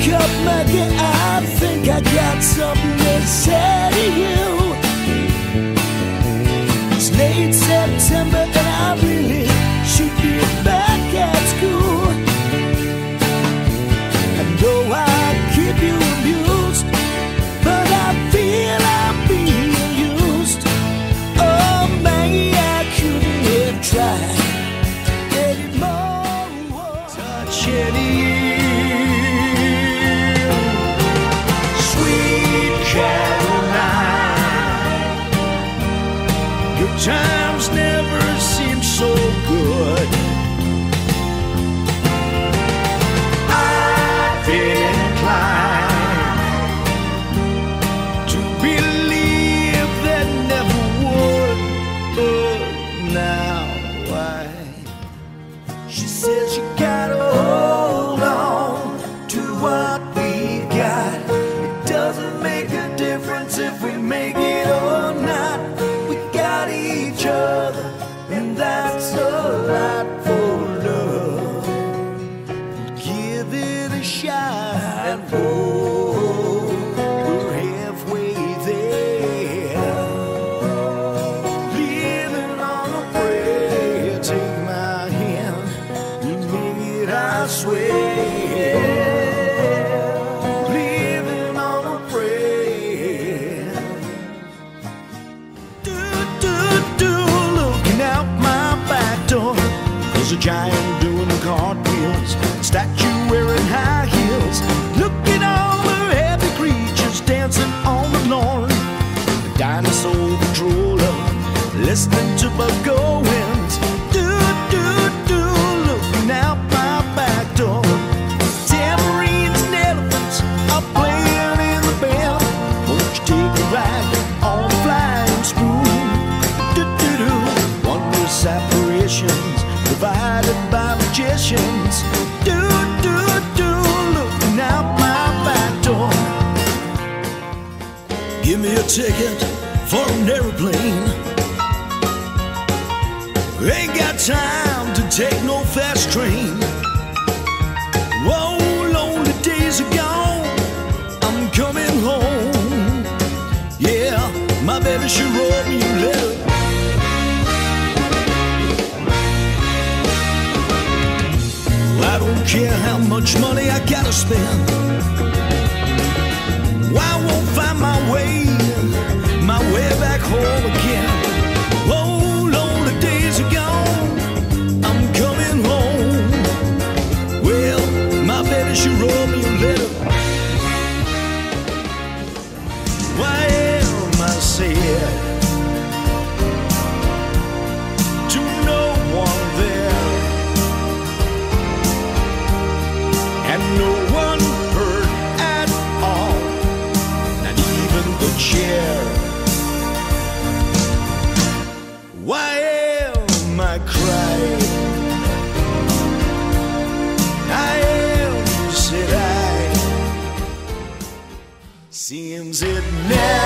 Wake up, Maggie, I think I got something to say to you. It's late September and I really should be Your and we're halfway there. Living on a prayer, take my hand, make it, I swear. Living on a prayer. Do, do, do, looking out my back door. There's a giant doing cartwheels, statue listening to Buck Owens. Do, do, do, looking out my back door. Tambourines and elephants are playing in the band. Won't you take a ride on the flying spoon? Do, do, do. Wondrous apparitions provided by magicians. Do, do, do, looking out my back door. Give me a ticket for an airplane. Time to take no fast train. Whoa, lonely days are gone. I'm coming home. Yeah, my baby, she wrote me a letter. I don't care how much money I gotta spend. Sad? To no one there, and no one heard at all, not even the chair. Why am I crying? I am, said I. Seems it never